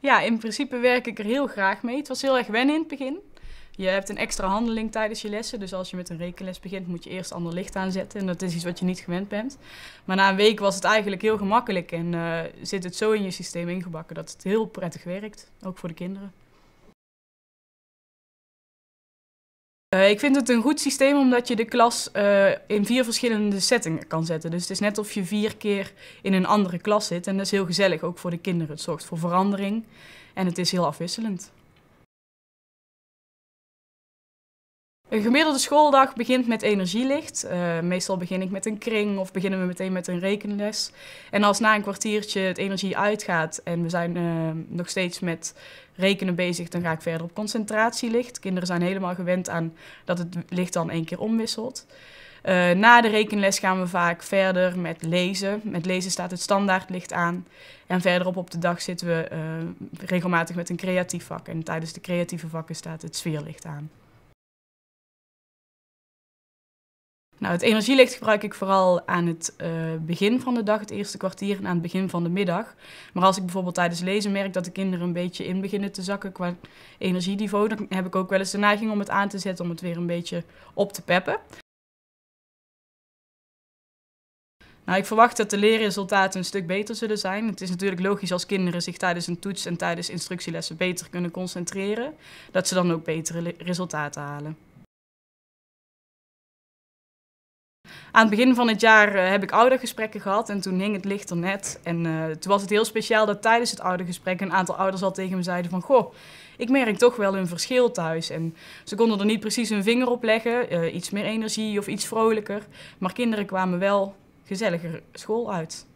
Ja, in principe werk ik er heel graag mee. Het was heel erg wennen in het begin. Je hebt een extra handeling tijdens je lessen. Dus als je met een rekenles begint, moet je eerst ander licht aanzetten. En dat is iets wat je niet gewend bent. Maar na een week was het eigenlijk heel gemakkelijk. En uh, zit het zo in je systeem ingebakken dat het heel prettig werkt. Ook voor de kinderen. Uh, ik vind het een goed systeem omdat je de klas uh, in vier verschillende settingen kan zetten. Dus het is net of je vier keer in een andere klas zit. En dat is heel gezellig, ook voor de kinderen. Het zorgt voor verandering en het is heel afwisselend. Een gemiddelde schooldag begint met energielicht. Uh, meestal begin ik met een kring of beginnen we meteen met een rekenles. En als na een kwartiertje het energie uitgaat en we zijn uh, nog steeds met rekenen bezig, dan ga ik verder op concentratielicht. Kinderen zijn helemaal gewend aan dat het licht dan één keer omwisselt. Uh, na de rekenles gaan we vaak verder met lezen. Met lezen staat het standaardlicht aan. En verderop op de dag zitten we regelmatig met een creatief vak. En tijdens de creatieve vakken staat het sfeerlicht aan. Nou, het energielicht gebruik ik vooral aan het uh, begin van de dag, het eerste kwartier en aan het begin van de middag. Maar als ik bijvoorbeeld tijdens lezen merk dat de kinderen een beetje in beginnen te zakken qua energieniveau, dan heb ik ook wel eens de neiging om het aan te zetten om het weer een beetje op te peppen. Nou, ik verwacht dat de leerresultaten een stuk beter zullen zijn. Het is natuurlijk logisch als kinderen zich tijdens een toets en tijdens instructielessen beter kunnen concentreren, dat ze dan ook betere resultaten halen. Aan het begin van het jaar uh, heb ik oudergesprekken gehad en toen hing het licht er net. En uh, toen was het heel speciaal dat tijdens het oudergesprek een aantal ouders al tegen me zeiden van... Goh, ik merk toch wel een verschil thuis. En ze konden er niet precies hun vinger op leggen, uh, iets meer energie of iets vrolijker. Maar kinderen kwamen wel gezelliger school uit.